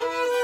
Música